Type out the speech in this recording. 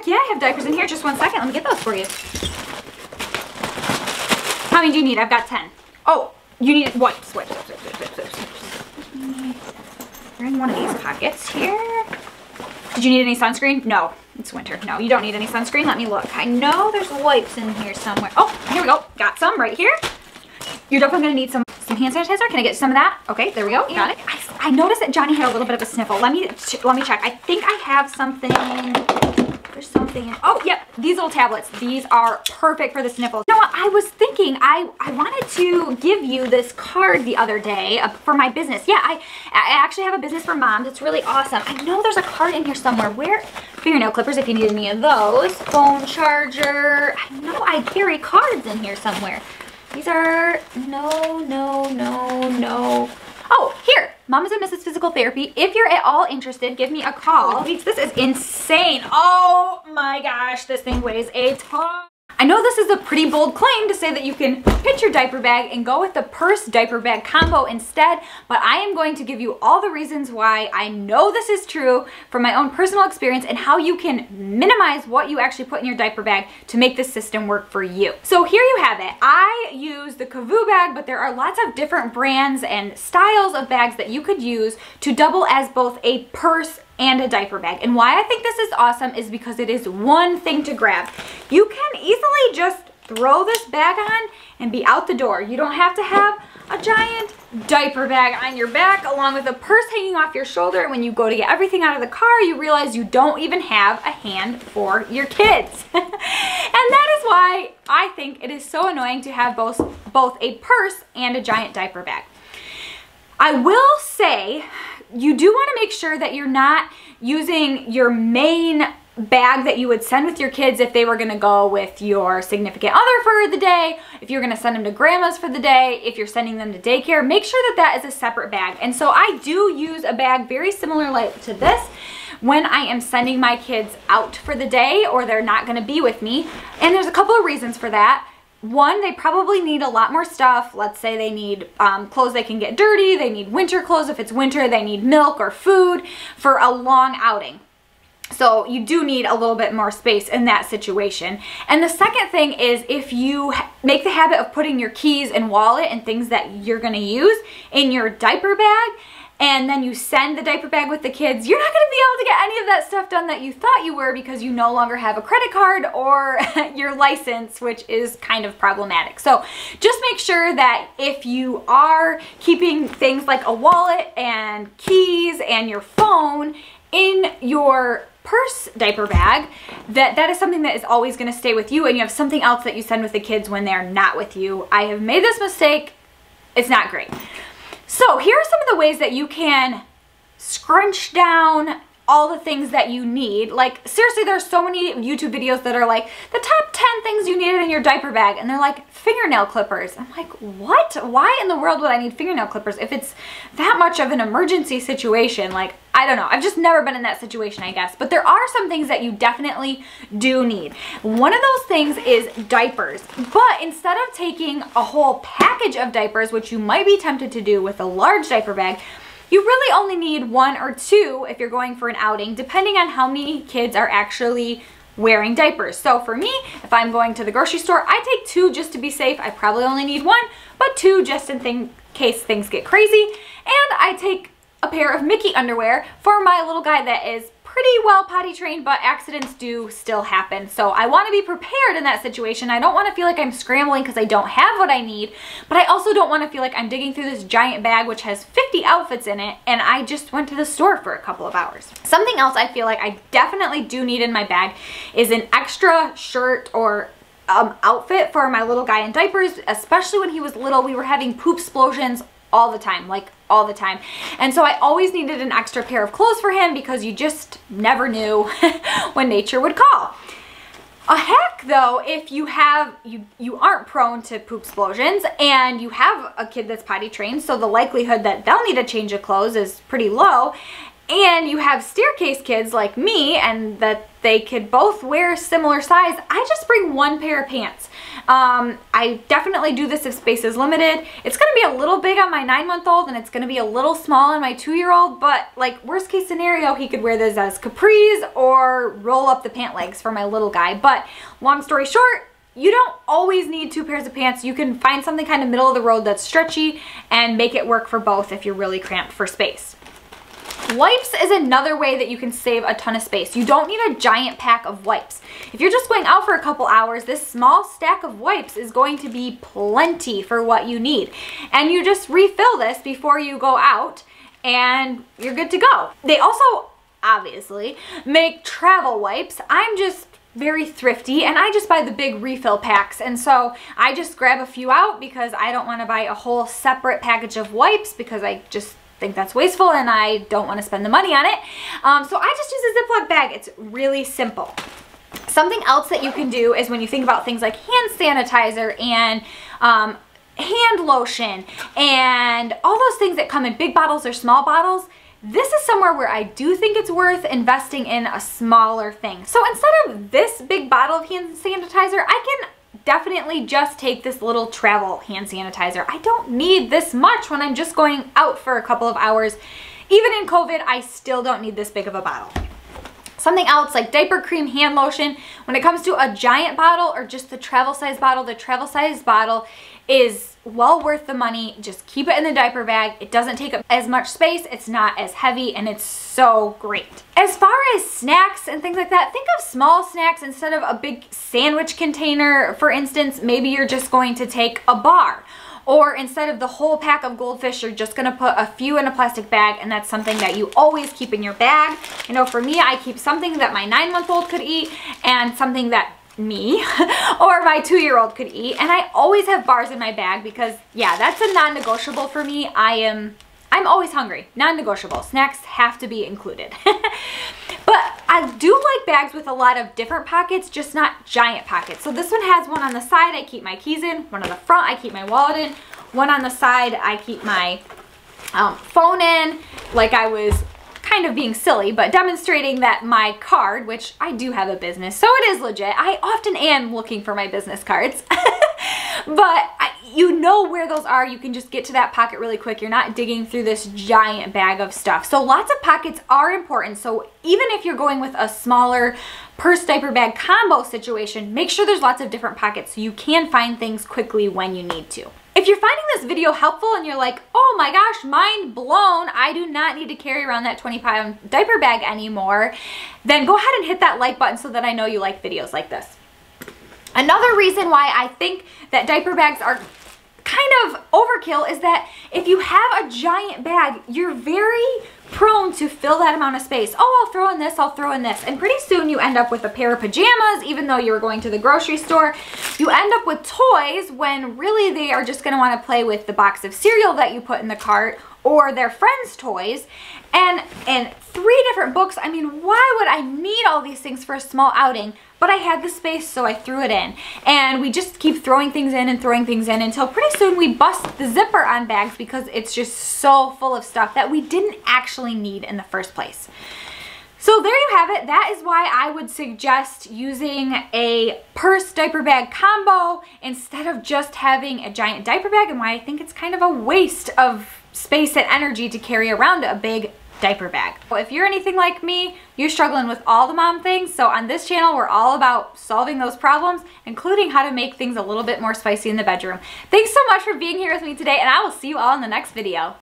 heck yeah, I have diapers in here. Just one second. Let me get those for you. How many do you need? I've got 10. Oh, you need wipes. Wipes, wipes, wipes, wipes, wipes, wipes. They're in one of these pockets here. Did you need any sunscreen? No, it's winter. No, you don't need any sunscreen. Let me look. I know there's wipes in here somewhere. Oh, here we go. Got some right here. You're definitely gonna need some, some hand sanitizer. Can I get some of that? Okay, there we go. Got it. I, I noticed that Johnny had a little bit of a sniffle. Let me let me check. I think I have something. Something in, oh, yep, these little tablets. These are perfect for the sniffles. You know what, I was thinking, I, I wanted to give you this card the other day uh, for my business. Yeah, I, I actually have a business for moms. It's really awesome. I know there's a card in here somewhere. Where? Fingernail clippers if you need any of those. Phone charger. I know I carry cards in here somewhere. These are, no, no, no, no. Oh, here, Mamas and Misses Physical Therapy. If you're at all interested, give me a call. This is insane. Oh my gosh, this thing weighs a ton. I know this is a pretty bold claim to say that you can pitch your diaper bag and go with the purse diaper bag combo instead, but I am going to give you all the reasons why I know this is true from my own personal experience and how you can minimize what you actually put in your diaper bag to make this system work for you. So here you have it. I use the Kavu bag, but there are lots of different brands and styles of bags that you could use to double as both a purse and a diaper bag. And why I think this is awesome is because it is one thing to grab. You can easily just throw this bag on and be out the door. You don't have to have a giant diaper bag on your back along with a purse hanging off your shoulder. And when you go to get everything out of the car, you realize you don't even have a hand for your kids. and that is why I think it is so annoying to have both, both a purse and a giant diaper bag. I will say you do want to make sure that you're not using your main bag that you would send with your kids if they were going to go with your significant other for the day, if you're going to send them to grandma's for the day, if you're sending them to daycare, make sure that that is a separate bag. And so I do use a bag very similar like to this when I am sending my kids out for the day or they're not going to be with me. And there's a couple of reasons for that one, they probably need a lot more stuff. Let's say they need um, clothes they can get dirty. They need winter clothes. If it's winter, they need milk or food for a long outing. So you do need a little bit more space in that situation. And the second thing is if you make the habit of putting your keys and wallet and things that you're gonna use in your diaper bag, and then you send the diaper bag with the kids, you're not gonna be able to get any of that stuff done that you thought you were because you no longer have a credit card or your license, which is kind of problematic. So just make sure that if you are keeping things like a wallet and keys and your phone in your purse diaper bag that that is something that is always going to stay with you and you have something else that you send with the kids when they're not with you. I have made this mistake. It's not great. So here are some of the ways that you can scrunch down all the things that you need. Like seriously, there's so many YouTube videos that are like the top 10 things you needed in your diaper bag and they're like fingernail clippers. I'm like, what? Why in the world would I need fingernail clippers if it's that much of an emergency situation? Like, I don't know. I've just never been in that situation, I guess. But there are some things that you definitely do need. One of those things is diapers. But instead of taking a whole package of diapers, which you might be tempted to do with a large diaper bag, you really only need one or two if you're going for an outing, depending on how many kids are actually wearing diapers. So for me, if I'm going to the grocery store, I take two just to be safe. I probably only need one, but two just in thing, case things get crazy. And I take a pair of Mickey underwear for my little guy that is pretty well potty trained, but accidents do still happen. So I want to be prepared in that situation. I don't want to feel like I'm scrambling because I don't have what I need, but I also don't want to feel like I'm digging through this giant bag which has 50 outfits in it and I just went to the store for a couple of hours. Something else I feel like I definitely do need in my bag is an extra shirt or um, outfit for my little guy in diapers, especially when he was little. We were having poop explosions all the time, like all the time. And so I always needed an extra pair of clothes for him because you just never knew when nature would call. A heck though, if you have, you, you aren't prone to poop explosions and you have a kid that's potty trained, so the likelihood that they'll need a change of clothes is pretty low. And you have staircase kids like me and that they could both wear similar size, I just bring one pair of pants. Um, I definitely do this if space is limited. It's to be a little big on my nine month old and it's to be a little small on my two year old, but like worst case scenario, he could wear this as capris or roll up the pant legs for my little guy. But long story short, you don't always need two pairs of pants. You can find something kind of middle of the road that's stretchy and make it work for both if you're really cramped for space. Wipes is another way that you can save a ton of space. You don't need a giant pack of wipes. If you're just going out for a couple hours, this small stack of wipes is going to be plenty for what you need. And you just refill this before you go out and you're good to go. They also, obviously, make travel wipes. I'm just very thrifty and I just buy the big refill packs and so I just grab a few out because I don't want to buy a whole separate package of wipes because I just think that's wasteful and I don't want to spend the money on it. Um, so I just use a Ziploc bag. It's really simple. Something else that you can do is when you think about things like hand sanitizer and um, hand lotion and all those things that come in big bottles or small bottles, this is somewhere where I do think it's worth investing in a smaller thing. So instead of this big bottle of hand sanitizer, I can definitely just take this little travel hand sanitizer. I don't need this much when I'm just going out for a couple of hours. Even in COVID, I still don't need this big of a bottle. Something else like diaper cream hand lotion, when it comes to a giant bottle or just the travel size bottle, the travel size bottle is well worth the money. Just keep it in the diaper bag. It doesn't take up as much space. It's not as heavy and it's so great. As far as snacks and things like that, think of small snacks instead of a big sandwich container. For instance, maybe you're just going to take a bar or instead of the whole pack of goldfish, you're just gonna put a few in a plastic bag and that's something that you always keep in your bag. You know, for me, I keep something that my nine month old could eat and something that me or my two-year-old could eat. And I always have bars in my bag because yeah that's a non-negotiable for me. I am I'm always hungry. Non-negotiable. Snacks have to be included. But I do like bags with a lot of different pockets just not giant pockets. So this one has one on the side I keep my keys in. One on the front I keep my wallet in. One on the side I keep my um, phone in. Like I was kind of being silly, but demonstrating that my card, which I do have a business, so it is legit. I often am looking for my business cards, but I, you know where those are. You can just get to that pocket really quick. You're not digging through this giant bag of stuff. So lots of pockets are important. So even if you're going with a smaller purse diaper bag combo situation, make sure there's lots of different pockets so you can find things quickly when you need to. If you're finding this video helpful and you're like, oh my gosh, mind blown, I do not need to carry around that 20 pound diaper bag anymore, then go ahead and hit that like button so that I know you like videos like this. Another reason why I think that diaper bags are kind of overkill is that if you have a giant bag, you're very prone to fill that amount of space. Oh, I'll throw in this, I'll throw in this. And pretty soon you end up with a pair of pajamas, even though you were going to the grocery store. You end up with toys when really they are just gonna wanna play with the box of cereal that you put in the cart or their friends' toys. And, and three different books, I mean, why would I need all these things for a small outing? But I had the space, so I threw it in. And we just keep throwing things in and throwing things in until pretty soon we bust the zipper on bags because it's just so full of stuff that we didn't actually need in the first place. So there you have it. That is why I would suggest using a purse diaper bag combo instead of just having a giant diaper bag and why I think it's kind of a waste of space and energy to carry around a big diaper bag. Well, If you're anything like me, you're struggling with all the mom things. So on this channel, we're all about solving those problems, including how to make things a little bit more spicy in the bedroom. Thanks so much for being here with me today, and I will see you all in the next video.